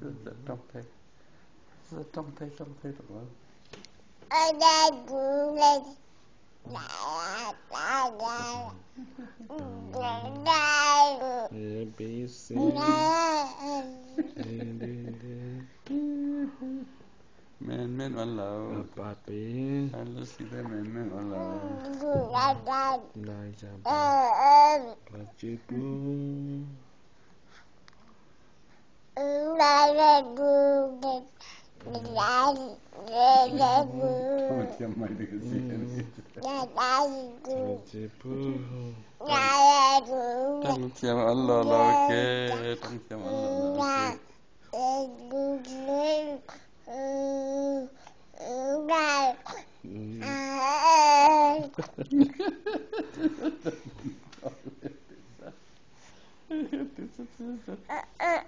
chứ rất trong thầy rất trong thầy trong thầy được không ở đây cũng lên A B C A D D Men men walau Papi Halus kita men men walau Najam Najam Baciku า lại lại Lai Cha ờ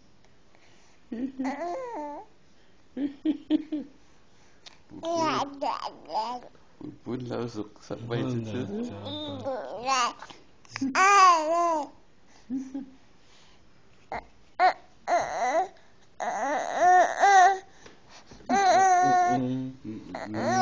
Bullaussuk sapaititses. Mm-mm.